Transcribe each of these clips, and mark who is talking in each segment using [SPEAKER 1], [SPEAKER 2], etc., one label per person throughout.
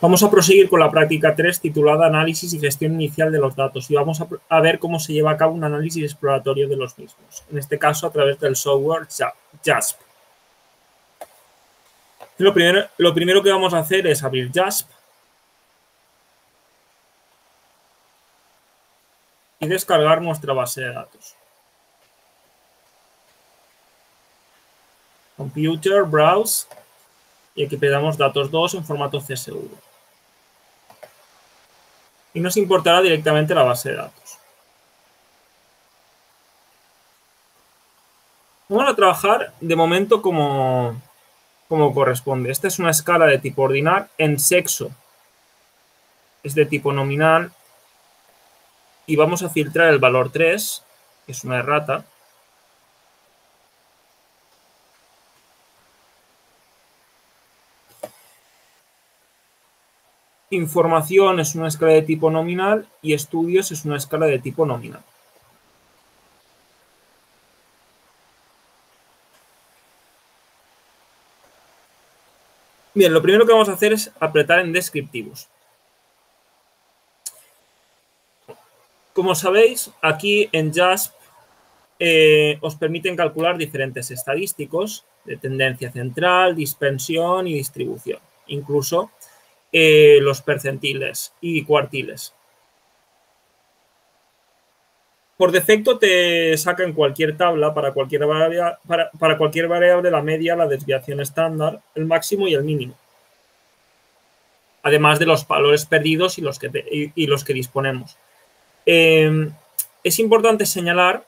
[SPEAKER 1] Vamos a proseguir con la práctica 3 titulada Análisis y gestión inicial de los datos y vamos a, ver cómo se lleva a cabo un análisis exploratorio de los mismos, en este caso a través del software JASP. Lo primero, que vamos a hacer es abrir JASP y descargar nuestra base de datos. Computer, Browse y aquí pedamos datos 2 en formato CSV. Y nos importará directamente la base de datos. Vamos a trabajar de momento como, como corresponde. Esta es una escala de tipo ordinal en sexo. Es de tipo nominal. Y vamos a filtrar el valor 3, que es una errata. Información es una escala de tipo nominal y estudios es una escala de tipo nominal. Bien, lo primero que vamos a hacer es apretar en descriptivos. Como sabéis, aquí en JASP eh, os permiten calcular diferentes estadísticos de tendencia central, dispensión y distribución. Incluso eh, los percentiles y cuartiles. Por defecto te saca en cualquier tabla para cualquier, variable, para, cualquier variable la media, la desviación estándar, el máximo y el mínimo. Además de los valores perdidos y los que, y, los que disponemos. Em, es importante señalar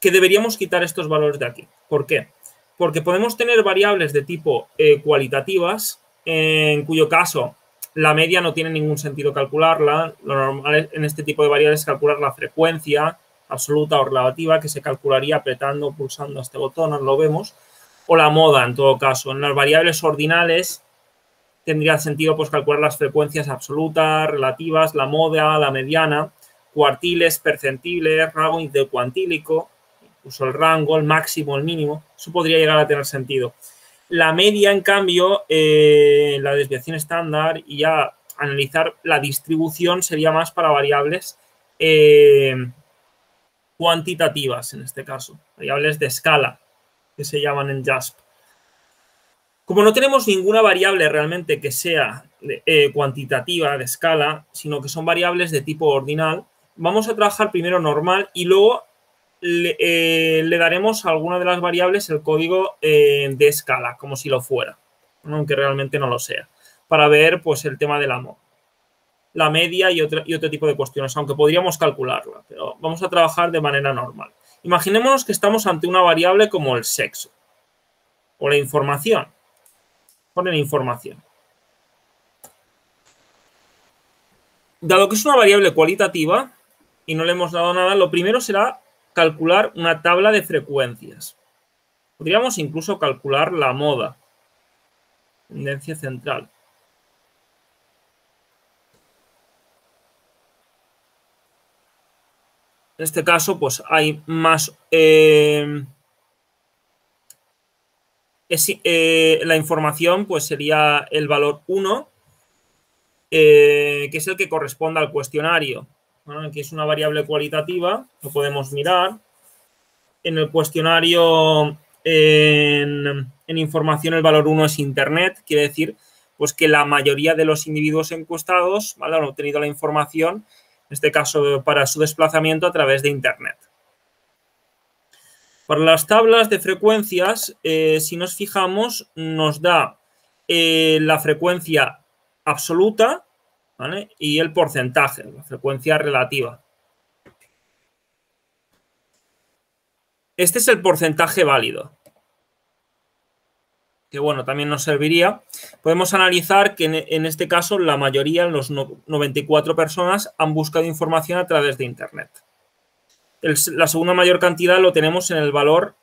[SPEAKER 1] que deberíamos quitar estos valores de aquí. ¿Por qué? Porque podemos tener variables de tipo eh, cualitativas, en cuyo caso la media no tiene ningún sentido calcularla. Lo normal en este tipo de variables es calcular la frecuencia absoluta o relativa, que se calcularía apretando pulsando este botón, lo vemos, o la moda en todo caso. En las variables ordinales tendría sentido pues, calcular las frecuencias absolutas, relativas, la moda, la mediana, cuartiles, percentiles, rango intercuantílico, el rango, el máximo, el mínimo, eso podría llegar a tener sentido. La media, en cambio, eh, la desviación estándar y ya analizar la distribución sería más para variables eh, cuantitativas, en este caso, variables de escala, que se llaman en JASP. Como no tenemos ninguna variable realmente que sea eh, cuantitativa, de escala, sino que son variables de tipo ordinal, vamos a trabajar primero normal y luego eh, le, daremos a alguna de las variables el código eh, de escala, como si lo fuera, aunque realmente no lo sea, para ver pues el tema del amor, la media y otro, y otro tipo de cuestiones, aunque podríamos calcularla, pero vamos a trabajar de manera normal. Imaginémonos que estamos ante una variable como el sexo o la información. Ponen información. Dado que es una variable cualitativa y no le hemos dado nada, lo primero será calcular una tabla de frecuencias. Podríamos incluso calcular la moda, tendencia central. En este caso, pues hay más... Eh, eh, la información pues sería el valor 1, eh, que es el que corresponde al cuestionario. Aquí es una variable cualitativa, lo podemos mirar. En el cuestionario, en, información, el valor 1 es Internet, quiere decir pues que la mayoría de los individuos encuestados han obtenido la información, en este caso para su desplazamiento a través de Internet. Para las tablas de frecuencias, eh, si nos fijamos, nos da eh, la frecuencia absoluta, y el porcentaje, la frecuencia relativa. Este es el porcentaje válido. Que bueno, también nos serviría. Podemos analizar que en este caso la mayoría, los 94 personas, han buscado información a través de Internet. la segunda mayor cantidad lo tenemos en el valor,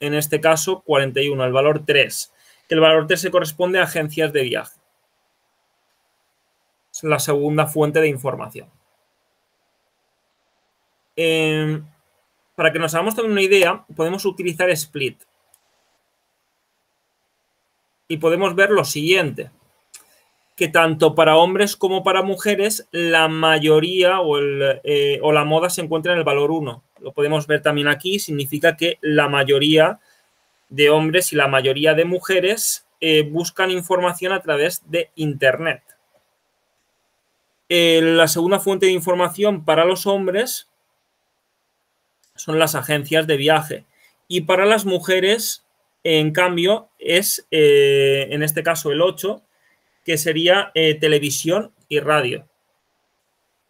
[SPEAKER 1] en este caso 41, el valor 3. Que el valor 3 se corresponde a agencias de viaje la segunda fuente de información. Em, para que nos hagamos también una idea, podemos utilizar split. y podemos ver lo siguiente, que tanto para hombres como para mujeres la mayoría o, eh, la moda se encuentra en el valor 1. Lo podemos ver también aquí, significa que la mayoría de hombres y la mayoría de mujeres eh, buscan información a través de Internet. Eh, la segunda fuente de información para los hombres son las agencias de viaje y para las mujeres, en cambio, es eh, en este caso el 8, que sería televisión y radio.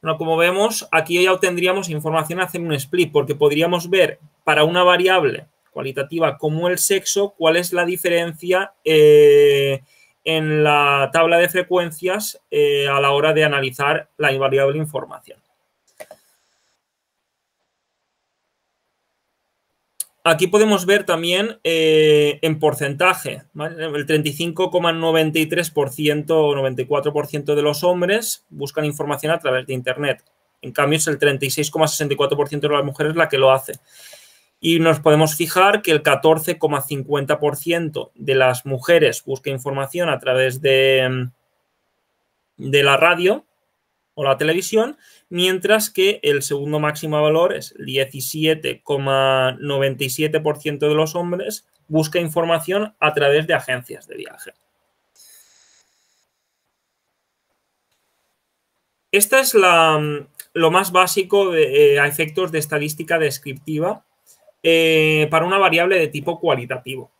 [SPEAKER 1] Bueno, como vemos, aquí ya obtendríamos información hacer un split, porque podríamos ver para una variable cualitativa como el sexo, cuál es la diferencia eh, en la tabla de frecuencias eh, a la hora de analizar la invariable información. Aquí podemos ver también eh, en porcentaje, el 35,93% o 94% de los hombres buscan información a través de Internet. En cambio, es el 36,64% de las mujeres la que lo hace y nos podemos fijar que el 14,50% de las mujeres busca información a través de, de la radio o la televisión, mientras que el segundo máximo valor es el 17,97% de los hombres busca información a través de agencias de viaje. Esta es la, lo más básico de, eh, a efectos de estadística descriptiva eh, para una variable de tipo cualitativo.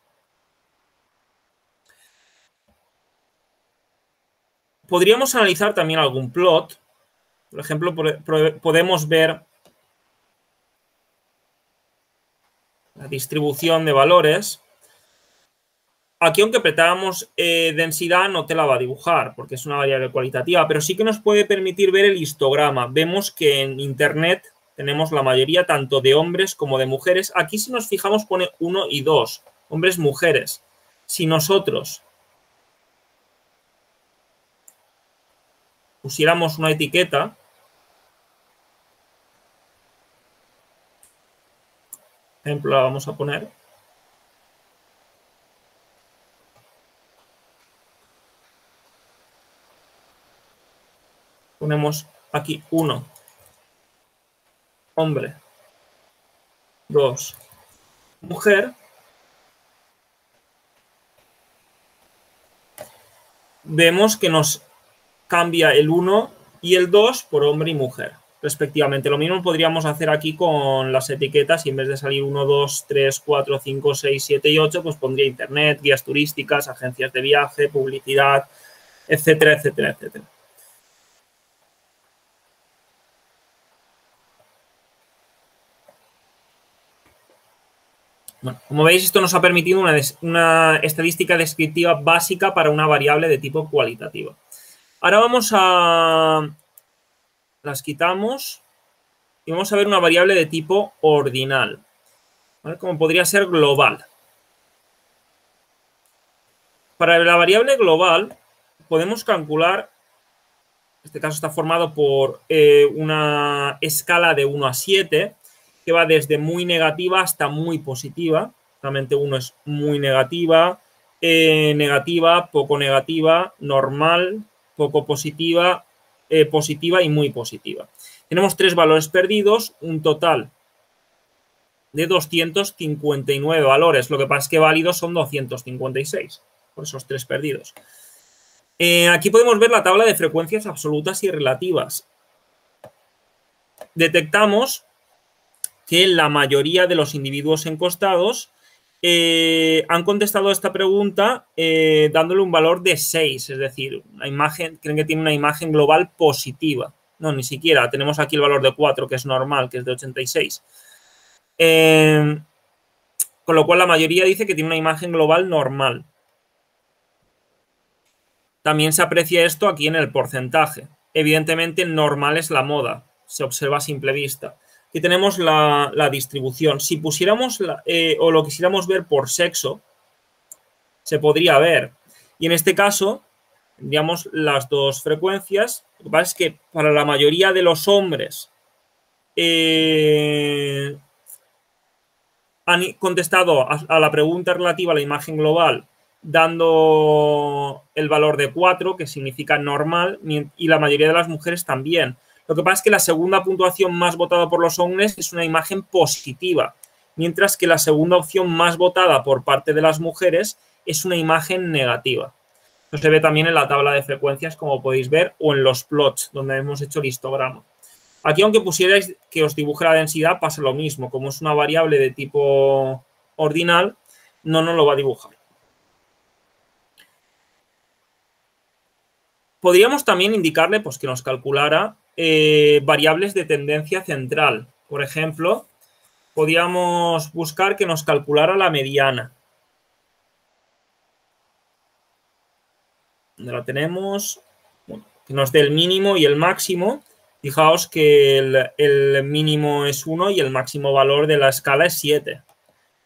[SPEAKER 1] Podríamos analizar también algún plot. Por ejemplo, podemos ver la distribución de valores. Aquí, aunque apretáramos eh, densidad, no te la va a dibujar porque es una variable cualitativa, pero sí que nos puede permitir ver el histograma. Vemos que en Internet tenemos la mayoría tanto de hombres como de mujeres. Aquí si nos fijamos pone 1 y 2, hombres, mujeres. Si nosotros pusiéramos una etiqueta, ejemplo la vamos a poner, ponemos aquí 1 hombre. Dos. Mujer. Vemos que nos cambia el 1 y el 2 por hombre y mujer, respectivamente. Lo mismo podríamos hacer aquí con las etiquetas y en vez de salir 1, 2, 3, 4, 5, 6, 7 y 8, pues pondría internet, guías turísticas, agencias de viaje, publicidad, etcétera, etcétera, etcétera. Como veis, esto nos ha permitido una, estadística descriptiva básica para una variable de tipo cualitativa. Ahora vamos a... Las quitamos y vamos a ver una variable de tipo ordinal, como podría ser global. Para la variable global podemos calcular, este caso está formado por eh, una escala de 1 a 7, que va desde muy negativa hasta muy positiva. Realmente uno es muy negativa, eh, negativa, poco negativa, normal, poco positiva, eh, positiva y muy positiva. Tenemos tres valores perdidos, un total de 259 valores. Lo que pasa es que válidos son 256 por esos tres perdidos. Eh, aquí podemos ver la tabla de frecuencias absolutas y relativas. Detectamos que la mayoría de los individuos encostados eh, han contestado esta pregunta eh, dándole un valor de 6, es decir, una imagen, creen que tiene una imagen global positiva. No, ni siquiera. Tenemos aquí el valor de 4, que es normal, que es de 86. Eh, con lo cual la mayoría dice que tiene una imagen global normal. También se aprecia esto aquí en el porcentaje. Evidentemente, normal es la moda, se observa a simple vista. Y tenemos la, distribución. Si pusiéramos eh, o lo quisiéramos ver por sexo, se podría ver. Y en este caso, tendríamos las dos frecuencias. Lo que pasa es que para la mayoría de los hombres eh, han contestado a, la pregunta relativa a la imagen global dando el valor de 4, que significa normal, y la mayoría de las mujeres también. Lo que pasa es que la segunda puntuación más votada por los hombres es una imagen positiva, mientras que la segunda opción más votada por parte de las mujeres es una imagen negativa. Esto se ve también en la tabla de frecuencias, como podéis ver, o en los plots, donde hemos hecho el histograma. Aquí, aunque pusierais que os dibuje la densidad, pasa lo mismo. Como es una variable de tipo ordinal, no nos lo va a dibujar. Podríamos también indicarle pues, que nos calculara eh, variables de tendencia central. Por ejemplo, podríamos buscar que nos calculara la mediana. ¿Dónde la tenemos? que nos dé el mínimo y el máximo. Fijaos que el, el, mínimo es 1 y el máximo valor de la escala es 7.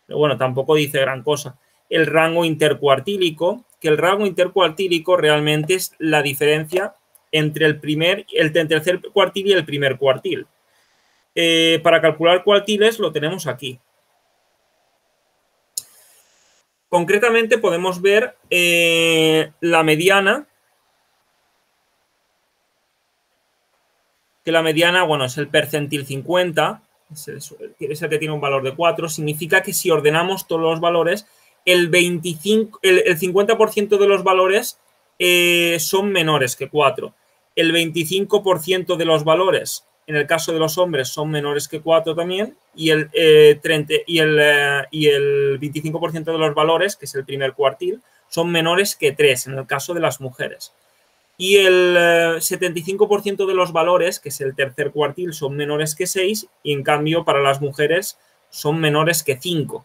[SPEAKER 1] Pero bueno, tampoco dice gran cosa. El rango intercuartílico, que el rango intercuartílico realmente es la diferencia entre el primer, el tercer cuartil y el primer cuartil. Eh, para calcular cuartiles lo tenemos aquí. Concretamente podemos ver eh, la mediana, que la mediana, bueno, es el percentil 50, es el, que tiene un valor de 4, significa que si ordenamos todos los valores, el, 25, el, 50% de los valores eh, son menores que 4. El 25% de los valores, en el caso de los hombres, son menores que 4 también. Y el, eh, y el, eh, y el 25% de los valores, que es el primer cuartil, son menores que 3 en el caso de las mujeres. Y el 75% de los valores, que es el tercer cuartil, son menores que 6 y en cambio para las mujeres son menores que 5.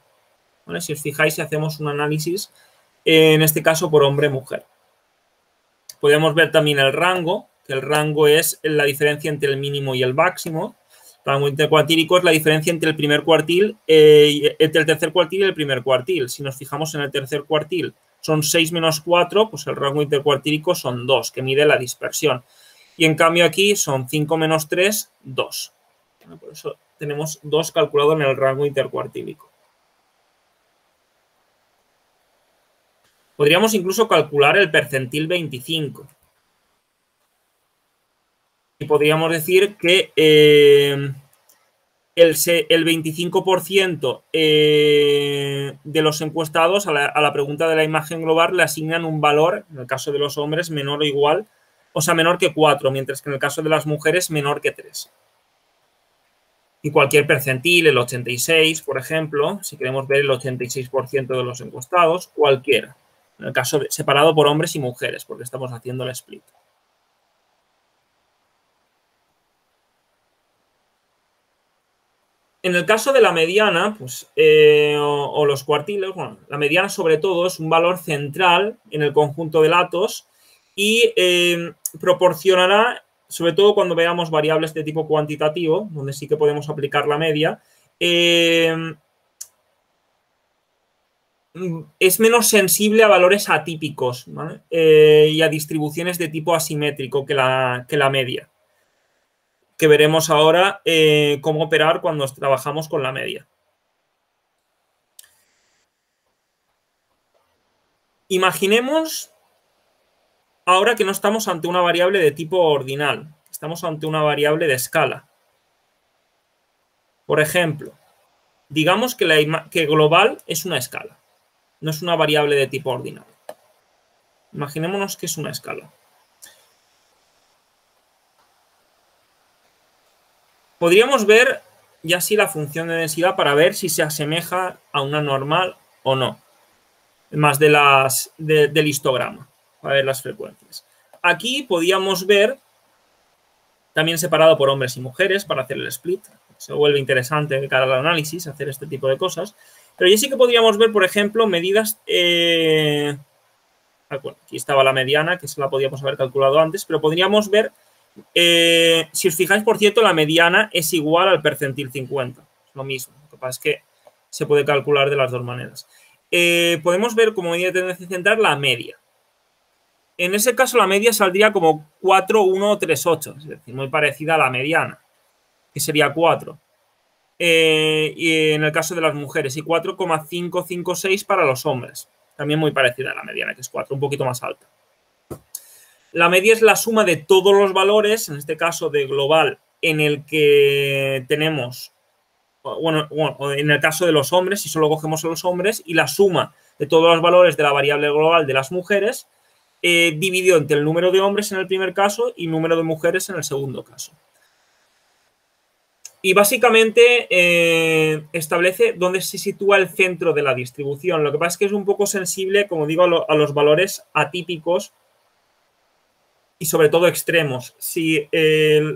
[SPEAKER 1] Si os fijáis, si hacemos un análisis, en este caso por hombre-mujer. Podemos ver también el rango, que el rango es la diferencia entre el mínimo y el máximo. El rango intercuartílico es la diferencia entre el primer cuartil, eh, entre el tercer cuartil y el primer cuartil. Si nos fijamos en el tercer cuartil, son 6 menos 4, pues el rango intercuartílico son 2, que mide la dispersión. Y en cambio aquí son 5 menos 3, 2. por eso tenemos 2 calculado en el rango intercuartílico. Podríamos incluso calcular el percentil 25. Y podríamos decir que eh, el, 25% eh, de los encuestados a la, pregunta de la imagen global le asignan un valor, en el caso de los hombres, menor o igual, o sea, menor que 4, mientras que en el caso de las mujeres, menor que 3. Y cualquier percentil, el 86, por ejemplo, si queremos ver el 86% de los encuestados, cualquiera en el caso de, separado por hombres y mujeres, porque estamos haciendo el split. En el caso de la mediana, pues, eh, o, los cuartiles, bueno, la mediana sobre todo es un valor central en el conjunto de datos y eh, proporcionará, sobre todo cuando veamos variables de tipo cuantitativo, donde sí que podemos aplicar la media, eh, es menos sensible a valores atípicos eh, y a distribuciones de tipo asimétrico que la, que la media. Que veremos ahora eh, cómo operar cuando trabajamos con la media. Imaginemos ahora que no estamos ante una variable de tipo ordinal, estamos ante una variable de escala. Por ejemplo, digamos que, la que global es una escala no es una variable de tipo ordinal. Imaginémonos que es una escala. Podríamos ver ya sí la función de densidad para ver si se asemeja a una normal o no. Más de las del histograma, para ver las frecuencias. Aquí podíamos ver, también separado por hombres y mujeres, para hacer el split. Se vuelve interesante de cara al análisis hacer este tipo de cosas. Pero ya sí que podríamos ver, por ejemplo, medidas... Eh, ah, aquí estaba la mediana, que se la podíamos haber calculado antes, pero podríamos ver, eh, si os fijáis, por cierto, la mediana es igual al percentil 50. Es lo mismo. Lo que pasa es que se puede calcular de las dos maneras. Eh, podemos ver como medida de tendencia central la media. En ese caso, la media saldría como 4, 1, 3, 8, es decir, muy parecida a la mediana, que sería 4. Eh, y en el caso de las mujeres, y 4,556 para los hombres. también muy parecida a la mediana, que es 4, un poquito más alta. La media es la suma de todos los valores, en este caso de global, en el que tenemos, bueno, en el caso de los hombres, si solo cogemos a los hombres, y la suma de todos los valores de la variable global de las mujeres, eh, dividido entre el número de hombres en el primer caso y número de mujeres en el segundo caso. Y básicamente eh, establece dónde se sitúa el centro de la distribución. Lo que pasa es que es un poco sensible, como digo, a los valores atípicos y sobre todo extremos. Si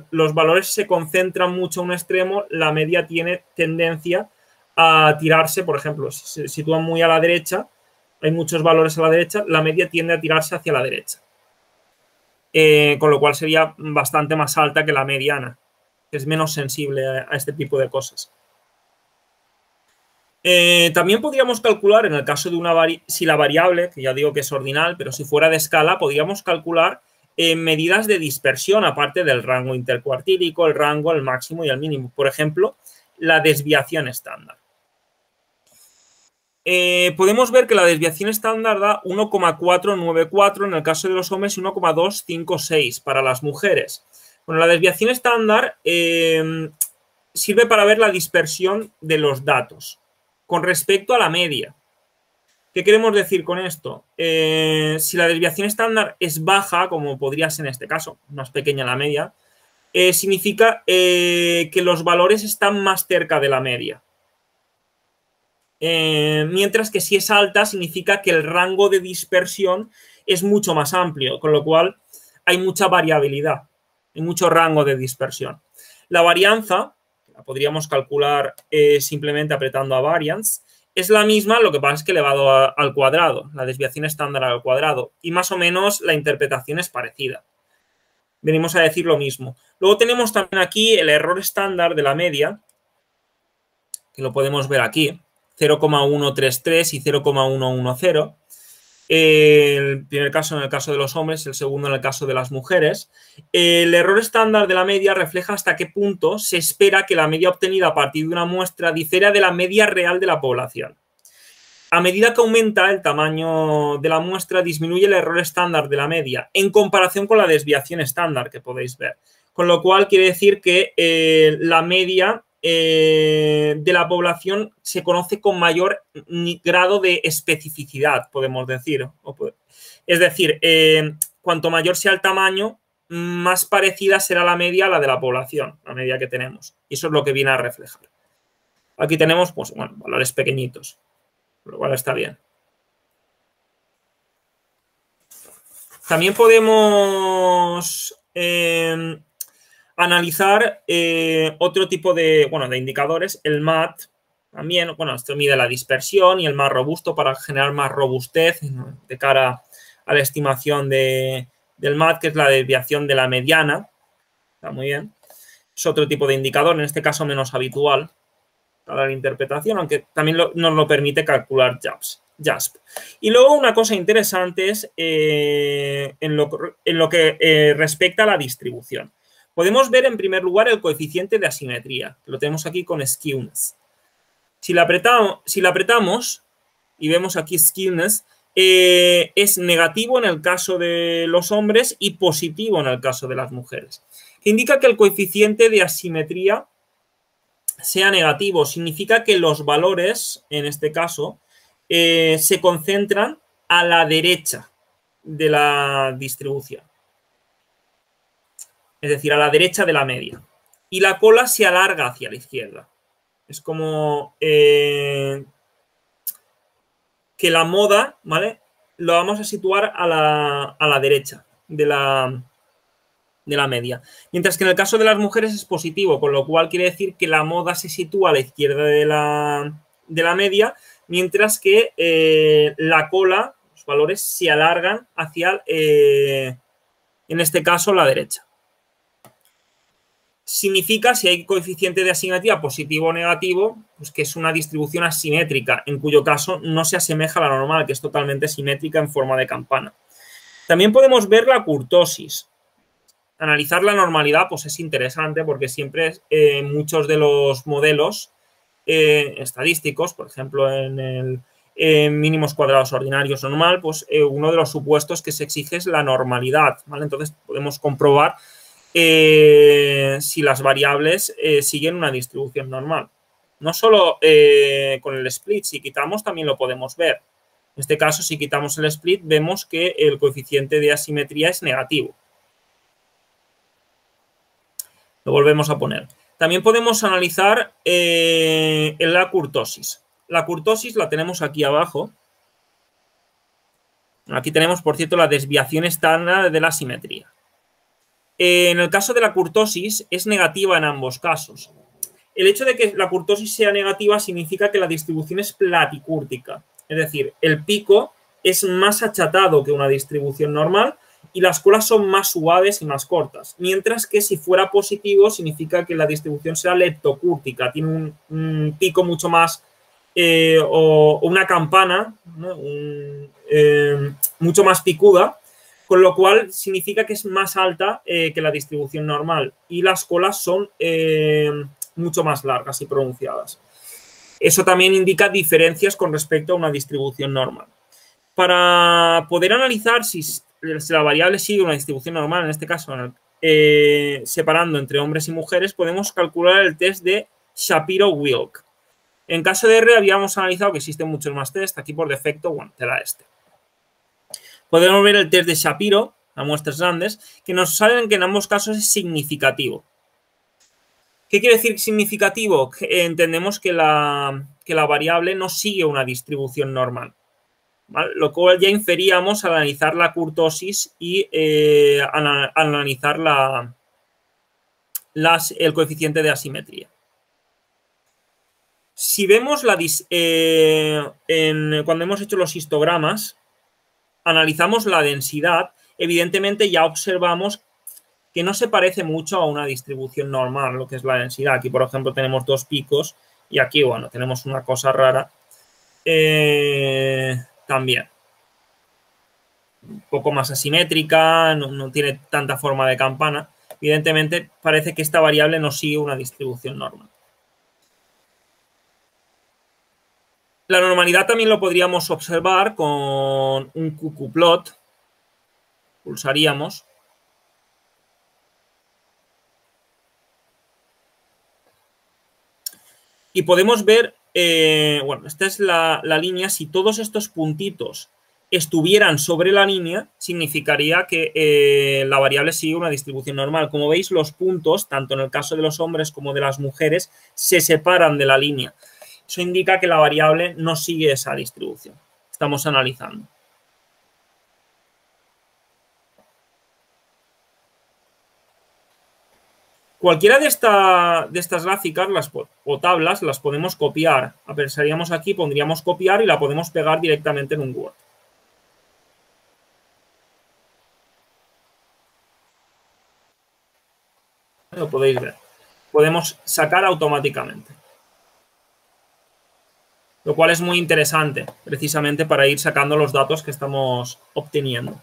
[SPEAKER 1] los valores se concentran mucho en un extremo, la media tiene tendencia a tirarse, por ejemplo, si se sitúan muy a la derecha, hay muchos valores a la derecha, la media tiende a tirarse hacia la derecha. Eh, con lo cual sería bastante más alta que la mediana, es menos sensible a, este tipo de cosas. Eh, también podríamos calcular, en el caso de una si la variable, que ya digo que es ordinal, pero si fuera de escala, podríamos calcular medidas de dispersión, aparte del rango intercuartílico, el rango, el máximo y el mínimo. Por ejemplo, la desviación estándar. Eh, podemos ver que la desviación estándar da 1,494 en el caso de los hombres y 1,256 para las mujeres. Bueno, la desviación estándar eh, sirve para ver la dispersión de los datos con respecto a la media. ¿Qué queremos decir con esto? Eh, si la desviación estándar es baja, como podría ser en este caso, más pequeña la media, eh, significa que los valores están más cerca de la media. mientras que si es alta, significa que el rango de dispersión es mucho más amplio, con lo cual hay mucha variabilidad, hay mucho rango de dispersión. La varianza, la podríamos calcular simplemente apretando a variance, es la misma, lo que pasa es que elevado al cuadrado, la desviación estándar al cuadrado. Y más o menos la interpretación es parecida. Venimos a decir lo mismo. Luego tenemos también aquí el error estándar de la media, que lo podemos ver aquí, 0,133 y 0,110 el primer caso en el caso de los hombres, el segundo en el caso de las mujeres. El error estándar de la media refleja hasta qué punto se espera que la media obtenida a partir de una muestra difiera de la media real de la población. A medida que aumenta el tamaño de la muestra, disminuye el error estándar de la media en comparación con la desviación estándar que podéis ver. Con lo cual quiere decir que eh, la media eh, de la población se conoce con mayor grado de especificidad, podemos decir. Es decir, eh, cuanto mayor sea el tamaño, más parecida será la media a la de la población, la media que tenemos. Y eso es lo que viene a reflejar. Aquí tenemos, pues, bueno, valores pequeñitos, lo cual está bien. También podemos eh, analizar eh, otro tipo de, bueno, de indicadores, el MAT, también, bueno, esto mide la dispersión y el más robusto para generar más robustez de cara a la estimación de, del MAT, que es la desviación de la mediana. Está muy bien. Es otro tipo de indicador, en este caso menos habitual para la interpretación, aunque también nos lo permite calcular JASP. JASP. Y luego una cosa interesante es eh, en, lo, en, lo, que eh, respecta a la distribución. Podemos ver en primer lugar el coeficiente de asimetría, lo tenemos aquí con skewness. Si la apretamos, y vemos aquí skewness, eh, es negativo en el caso de los hombres y positivo en el caso de las mujeres. Indica que el coeficiente de asimetría sea negativo. Significa que los valores, en este caso, eh, se concentran a la derecha de la distribución es decir, a la derecha de la media. Y la cola se alarga hacia la izquierda. Es como eh, que la moda, ¿vale? Lo vamos a situar a la, derecha de la, de la media. Mientras que en el caso de las mujeres es positivo, con lo cual quiere decir que la moda se sitúa a la izquierda de la, de la media, mientras que eh, la cola, los valores se alargan hacia, eh, en este caso, la derecha significa, si hay coeficiente de asimetría positivo o negativo, pues que es una distribución asimétrica, en cuyo caso no se asemeja a la normal, que es totalmente simétrica en forma de campana. También podemos ver la curtosis. Analizar la normalidad pues es interesante porque siempre eh, muchos de los modelos eh, estadísticos, por ejemplo en el, mínimos cuadrados ordinarios normal, pues uno de los supuestos que se exige es la normalidad. Entonces podemos comprobar si las variables siguen una distribución normal. No solo con el split, si quitamos también lo podemos ver. En este caso, si quitamos el split, vemos que el coeficiente de asimetría es negativo. Lo volvemos a poner. También podemos analizar eh, la curtosis. La curtosis la tenemos aquí abajo. Aquí tenemos, por cierto, la desviación estándar de la simetría. En el caso de la curtosis es negativa en ambos casos. El hecho de que la curtosis sea negativa significa que la distribución es platicúrtica. Es decir, el pico es más achatado que una distribución normal y las colas son más suaves y más cortas. Mientras que si fuera positivo significa que la distribución sea leptocúrtica, tiene un, pico mucho más eh, o, una campana eh, mucho más picuda, con lo cual significa que es más alta eh, que la distribución normal y las colas son mucho más largas y pronunciadas. Eso también indica diferencias con respecto a una distribución normal. Para poder analizar si, la variable sigue una distribución normal, en este caso eh, separando entre hombres y mujeres, podemos calcular el test de Shapiro-Wilk. En caso de R habíamos analizado que existen muchos más test, aquí por defecto, bueno, te da este. Podemos ver el test de Shapiro a muestras grandes, que nos salen que en ambos casos es significativo. ¿Qué quiere decir significativo? entendemos que la, la, variable no sigue una distribución normal. Lo cual ya inferíamos al analizar la curtosis y eh, analizar la, el coeficiente de asimetría. Si vemos la, eh, cuando hemos hecho los histogramas, analizamos la densidad, evidentemente ya observamos que no se parece mucho a una distribución normal, lo que es la densidad. Aquí, por ejemplo, tenemos dos picos y aquí, bueno, tenemos una cosa rara eh, también. Un poco más asimétrica, no, tiene tanta forma de campana. Evidentemente, parece que esta variable no sigue una distribución normal. La normalidad también lo podríamos observar con un QQ-plot. Pulsaríamos Y podemos ver, eh, bueno, esta es la, línea, si todos estos puntitos estuvieran sobre la línea, significaría que eh, la variable sigue una distribución normal. Como veis, los puntos, tanto en el caso de los hombres como de las mujeres, se separan de la línea. Eso indica que la variable no sigue esa distribución. Estamos analizando. Cualquiera de, de estas gráficas o tablas las podemos copiar. Apresaríamos aquí, pondríamos copiar y la podemos pegar directamente en un Word. Lo podéis ver. Podemos sacar automáticamente. Lo cual es muy interesante, precisamente para ir sacando los datos que estamos obteniendo.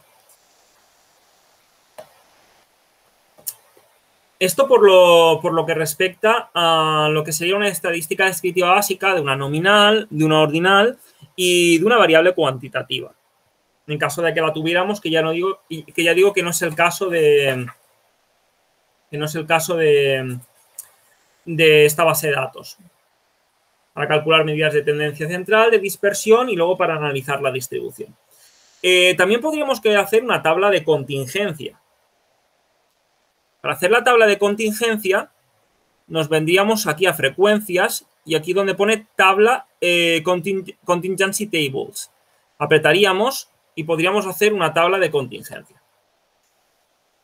[SPEAKER 1] Esto por lo, que respecta a lo que sería una estadística descriptiva básica de una nominal, de una ordinal y de una variable cuantitativa. En caso de que la tuviéramos, que ya no digo, que ya digo que no es el caso de que no es el caso de, de esta base de datos. Para calcular medidas de tendencia central, de dispersión y luego para analizar la distribución. Eh, también podríamos hacer una tabla de contingencia para hacer la tabla de contingencia, nos vendríamos aquí a frecuencias y aquí donde pone tabla eh, contingency tables. Apretaríamos y podríamos hacer una tabla de contingencia.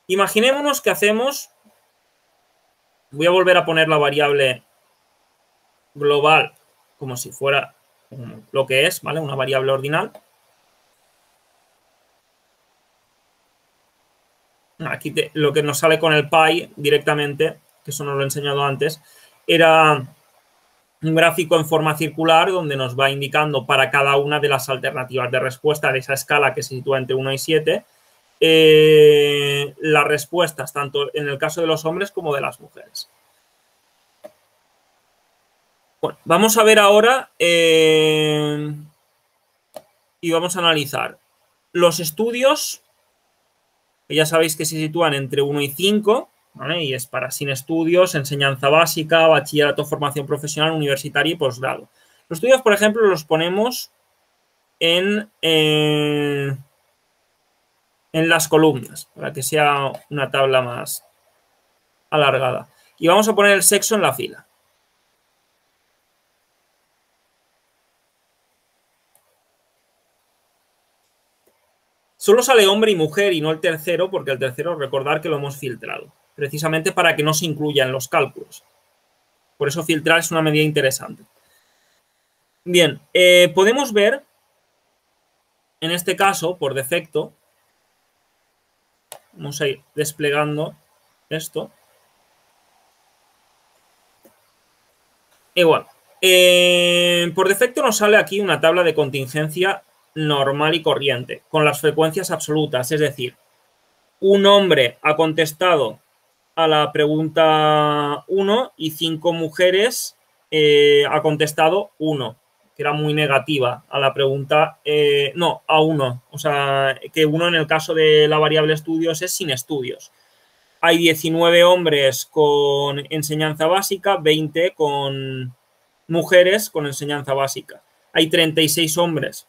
[SPEAKER 1] Imaginémonos que hacemos, voy a volver a poner la variable global como si fuera lo que es, ¿vale? Una variable ordinal. Aquí lo que nos sale con el pi directamente, que eso nos lo he enseñado antes, era un gráfico en forma circular donde nos va indicando para cada una de las alternativas de respuesta de esa escala que se sitúa entre 1 y 7, eh, las respuestas, tanto en el caso de los hombres como de las mujeres. Vamos a ver ahora eh, y vamos a analizar los estudios, que ya sabéis que se sitúan entre 1 y 5, y es para sin estudios, enseñanza básica, bachillerato, formación profesional, universitaria y posgrado. Los estudios, por ejemplo, los ponemos en, eh, en las columnas, para que sea una tabla más alargada. Y vamos a poner el sexo en la fila. Solo sale hombre y mujer y no el tercero, porque el tercero, recordar que lo hemos filtrado, precisamente para que no se incluya en los cálculos. Por eso filtrar es una medida interesante. Bien, eh, podemos ver, en este caso, por defecto, vamos a ir desplegando esto. Igual, eh, por defecto nos sale aquí una tabla de contingencia normal y corriente, con las frecuencias absolutas. Es decir, un hombre ha contestado a la pregunta 1 y cinco mujeres eh, ha contestado 1, que era muy negativa a la pregunta, eh, no, a 1. O sea, que uno en el caso de la variable estudios es sin estudios. Hay 19 hombres con enseñanza básica, 20 con mujeres con enseñanza básica. Hay 36 hombres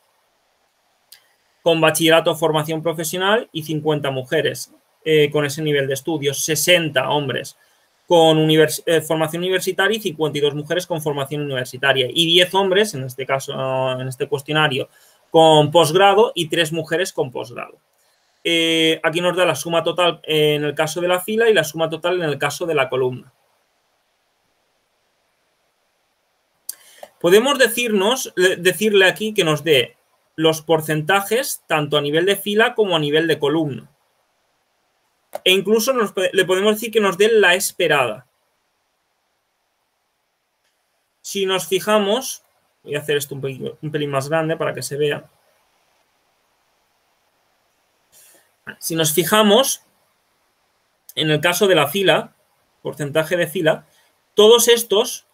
[SPEAKER 1] con bachillerato formación profesional y 50 mujeres eh, con ese nivel de estudios, 60 hombres con eh, formación universitaria y 52 mujeres con formación universitaria y 10 hombres, en este caso, en este cuestionario, con posgrado y 3 mujeres con posgrado. Eh, aquí nos da la suma total en el caso de la fila y la suma total en el caso de la columna. Podemos decirnos, decirle aquí que nos dé los porcentajes tanto a nivel de fila como a nivel de columna. E incluso le podemos decir que nos dé la esperada. Si nos fijamos, voy a hacer esto un un pelín más grande para que se vea. Si nos fijamos, en el caso de la fila, porcentaje de fila, todos estos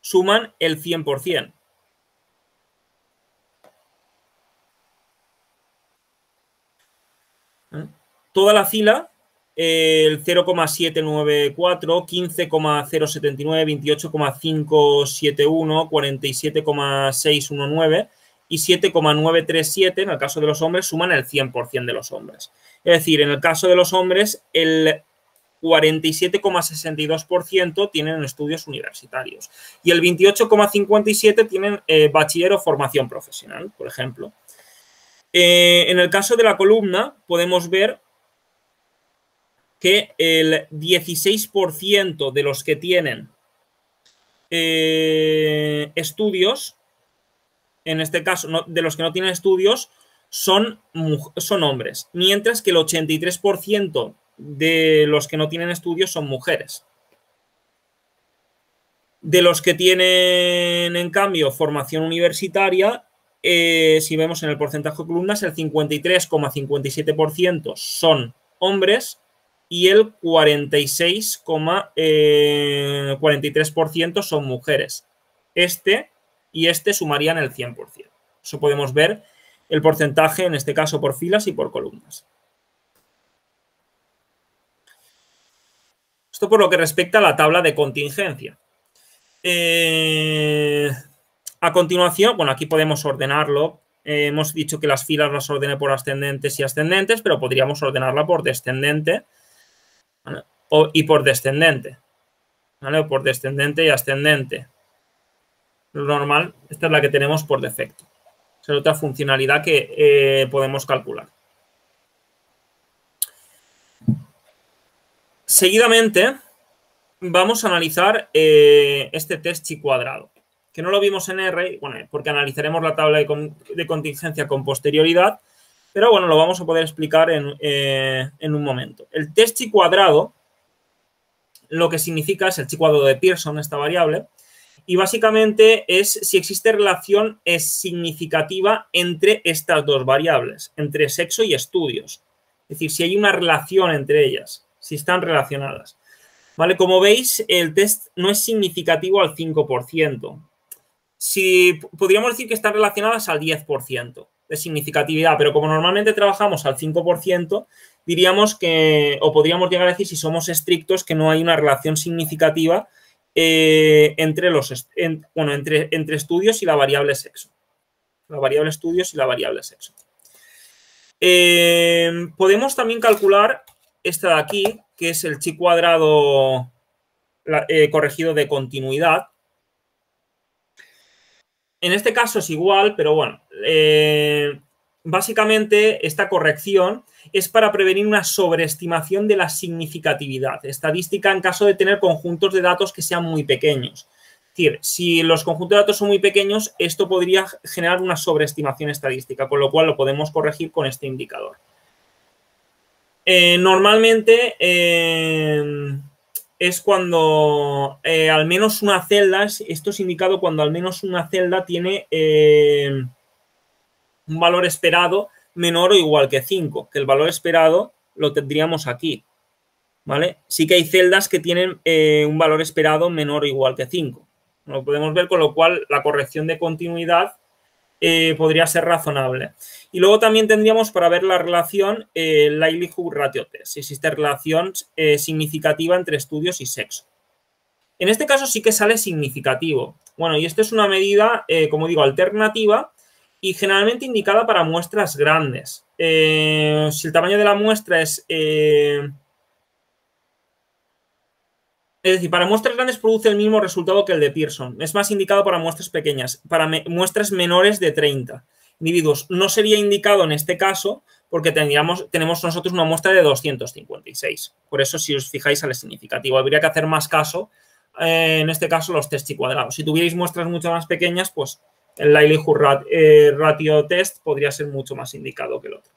[SPEAKER 1] suman el 100%. Toda la fila, el 0,794, 15,079, 28,571, 47,619 y 7,937 en el caso de los hombres suman el 100% de los hombres. Es decir, en el caso de los hombres, el 47,62% tienen estudios universitarios y el 28,57% tienen eh, bachiller o formación profesional, por ejemplo. Eh, en el caso de la columna, podemos ver que el 16% de los que tienen eh, estudios, en este caso, de los que no tienen estudios, son, son hombres, mientras que el 83% de los que no tienen estudios son mujeres. De los que tienen, en cambio, formación universitaria, eh, si vemos en el porcentaje de columnas, el 53,57% son hombres y el 46,43% eh, son mujeres. Este y este sumarían el 100%. Eso podemos ver el porcentaje, en este caso por filas y por columnas. Esto por lo que respecta a la tabla de contingencia. Eh, a continuación, bueno, aquí podemos ordenarlo. Eh, hemos dicho que las filas las ordene por ascendentes y ascendentes, pero podríamos ordenarla por descendente y por descendente. ¿vale? por descendente y ascendente. Lo normal, esta es la que tenemos por defecto. es otra funcionalidad que eh, podemos calcular. Seguidamente, vamos a analizar eh, este test chi cuadrado, que no lo vimos en R, bueno, porque analizaremos la tabla de, contingencia con posterioridad, pero bueno, lo vamos a poder explicar en, eh, en un momento. El test chi cuadrado lo que significa es el chi cuadrado de Pearson, esta variable, y básicamente es si existe relación es significativa entre estas dos variables, entre sexo y estudios. Es decir, si hay una relación entre ellas, si están relacionadas. ¿Vale? Como veis, el test no es significativo al 5%. si podríamos decir que están relacionadas al 10% de significatividad, pero como normalmente trabajamos al 5%, diríamos que, o podríamos llegar a decir, si somos estrictos, que no hay una relación significativa eh, entre, los, bueno, entre, entre estudios y la variable sexo. La variable estudios y la variable sexo. Eh, podemos también calcular esta de aquí, que es el chi cuadrado eh, corregido de continuidad. En este caso es igual, pero bueno, eh, básicamente esta corrección es para prevenir una sobreestimación de la significatividad estadística en caso de tener conjuntos de datos que sean muy pequeños. Es decir, si los conjuntos de datos son muy pequeños, esto podría generar una sobreestimación estadística, con lo cual lo podemos corregir con este indicador. Eh, normalmente eh, es cuando al menos una celda, esto es indicado cuando al menos una celda tiene un valor esperado menor o igual que 5, que el valor esperado lo tendríamos aquí. ¿Vale? Sí que hay celdas que tienen un valor esperado menor o igual que 5. Lo podemos ver, con lo cual la corrección de continuidad podría ser razonable. Y luego también tendríamos para ver la relación eh, likelihood ratio test, si existe relación eh, significativa entre estudios y sexo. En este caso sí que sale significativo. Bueno, y esta es una medida, eh, como digo, alternativa y generalmente indicada para muestras grandes. Eh, si el tamaño de la muestra es... Es decir, para muestras grandes produce el mismo resultado que el de Pearson. Es más indicado para muestras pequeñas, para muestras menores de 30 individuos. No sería indicado en este caso porque tendríamos, tenemos nosotros una muestra de 256. Por eso, si os fijáis, sale significativo. Habría que hacer más caso, eh, en este caso, los test y cuadrados. Si tuvierais muestras mucho más pequeñas, pues el likelihood eh, ratio test podría ser mucho más indicado que el otro.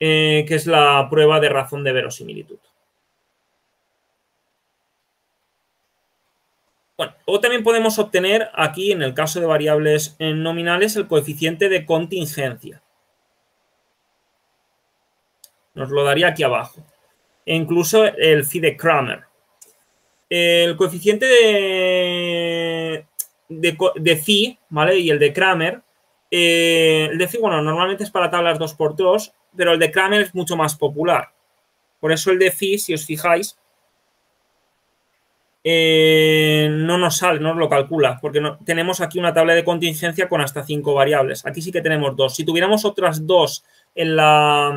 [SPEAKER 1] Eh, que es la prueba de razón de verosimilitud. Bueno, o también podemos obtener aquí, en el caso de variables nominales, el coeficiente de contingencia. Nos lo daría aquí abajo. E incluso el phi de Kramer. El coeficiente de, de, phi, ¿vale? Y el de Kramer. Eh, el de phi, bueno, normalmente es para tablas 2x2, pero el de Kramer es mucho más popular. Por eso el de phi, si os fijáis, eh, no nos sale, no nos lo calcula, porque no, tenemos aquí una tabla de contingencia con hasta cinco variables. Aquí sí que tenemos dos. Si tuviéramos otras dos en la,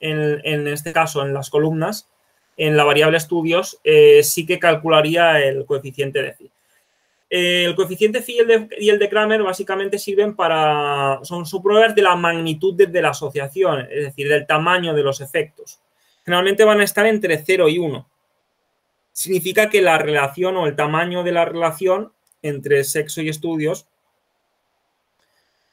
[SPEAKER 1] en, este caso, en las columnas, en la variable estudios, eh, sí que calcularía el coeficiente de phi. Eh, el coeficiente phi y el, de, y Kramer básicamente sirven para, son pruebas de la magnitud de, la asociación, es decir, del tamaño de los efectos. Generalmente van a estar entre 0 y 1 significa que la relación o el tamaño de la relación entre sexo y estudios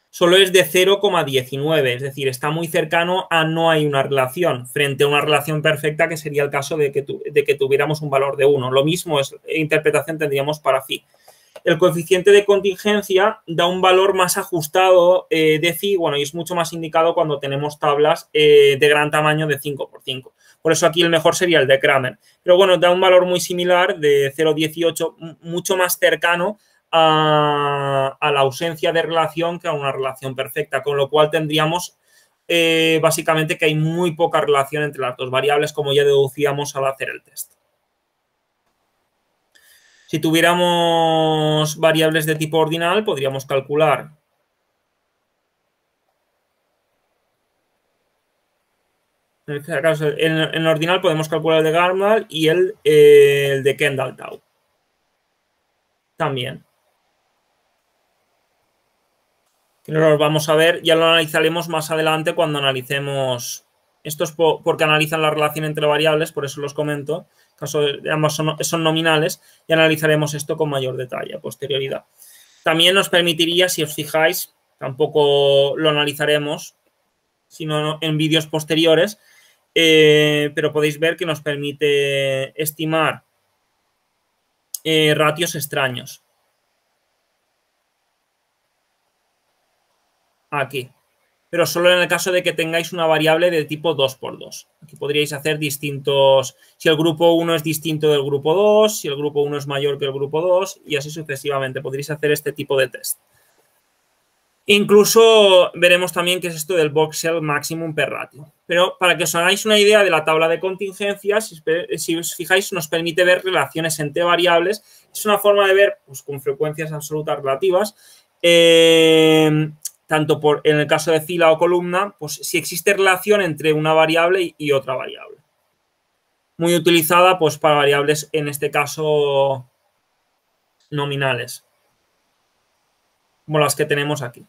[SPEAKER 1] solo es de 0,19, es decir, está muy cercano a no hay una relación, frente a una relación perfecta que sería el caso de que, de que tuviéramos un valor de 1. Lo mismo es interpretación tendríamos para phi. El coeficiente de contingencia da un valor más ajustado eh, de phi, bueno, y es mucho más indicado cuando tenemos tablas eh, de gran tamaño de 5 por 5. Por eso aquí el mejor sería el de Kramer. Pero bueno, da un valor muy similar de 0,18, mucho más cercano a, la ausencia de relación que a una relación perfecta, con lo cual tendríamos eh, básicamente que hay muy poca relación entre las dos variables, como ya deducíamos al hacer el test. Si tuviéramos variables de tipo ordinal, podríamos calcular En este el ordinal podemos calcular el de Garmal y el, eh, el de Kendall Tau. También. Que no lo vamos a ver, ya lo analizaremos más adelante cuando analicemos. Esto es porque analizan la relación entre variables, por eso los comento. Caso de ambas son, son nominales y analizaremos esto con mayor detalle a posterioridad. También nos permitiría, si os fijáis, tampoco lo analizaremos, sino en vídeos posteriores, eh, pero podéis ver que nos permite estimar eh, ratios extraños. Aquí. Pero solo en el caso de que tengáis una variable de tipo 2x2. Aquí podríais hacer distintos, si el grupo 1 es distinto del grupo 2, si el grupo 1 es mayor que el grupo 2 y así sucesivamente. Podríais hacer este tipo de test. Incluso veremos también qué es esto del box shell maximum per ratio. Pero para que os hagáis una idea de la tabla de contingencias, si os fijáis, nos permite ver relaciones entre variables. Es una forma de ver pues, con frecuencias absolutas relativas. Eh, tanto por, en el caso de fila o columna, pues si existe relación entre una variable y otra variable. Muy utilizada pues para variables, en este caso, nominales, como las que tenemos aquí.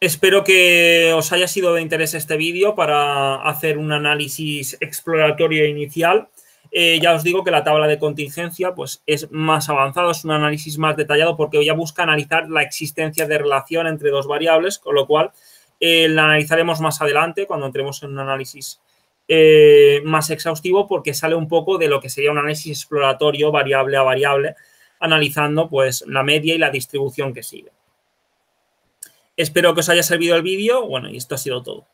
[SPEAKER 1] Espero que os haya sido de interés este vídeo para hacer un análisis exploratorio inicial. Eh, ya os digo que la tabla de contingencia pues, es más avanzado, es un análisis más detallado porque ya busca analizar la existencia de relación entre dos variables, con lo cual eh, la analizaremos más adelante cuando entremos en un análisis eh, más exhaustivo porque sale un poco de lo que sería un análisis exploratorio variable a variable, analizando pues, la media y la distribución que sigue. Espero que os haya servido el vídeo. Bueno, y esto ha sido todo.